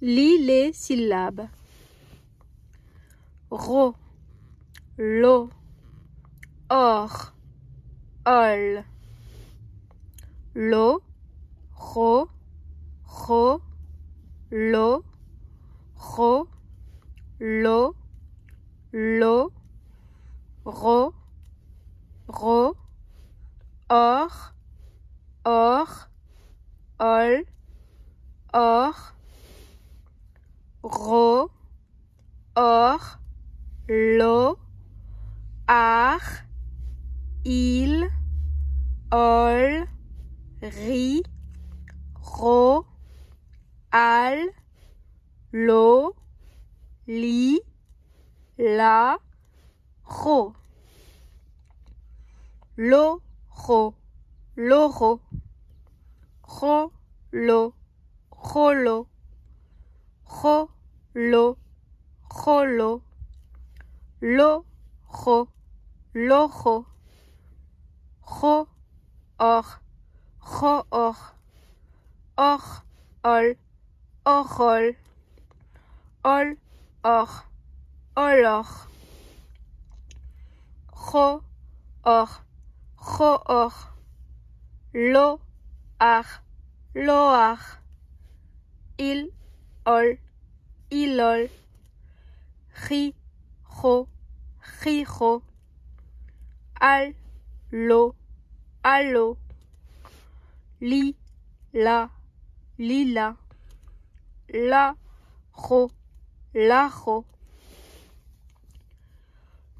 Lis les syllabes. Ro, lo, or, ol. Lo, ro, ro, lo, ro, lo, lo, ro, ro, or, or, ol, or, ro, or, lo, ar, il, ol, ri, ro, al, lo, li, la, ro. Lo, ro, lojo, jo, lo, jolo, jo, lo, jolo, lo, jo, lojo, jo, or, jo, or, or, ol, ojol, ol, or, olor, jo, or, jo, or, lo, ar, loar, il, ol, ilol, ri, jo, rijo, al, lo, alo, li, la, lila, la, jo, lajo,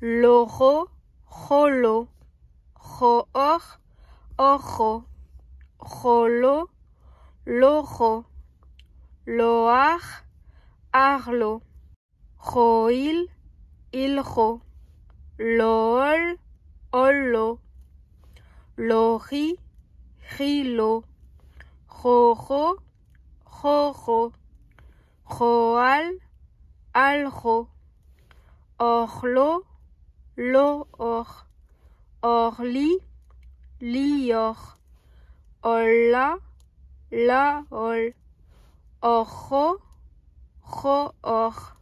lojo, jolo, joor, ojo, jolo, lojo, loar, arlo, joil, iljo, lool, olo, loji, gilo, jojo, jojo, joal, aljo, orlo, loor, orli, lior, olla, laol, ojo, joor.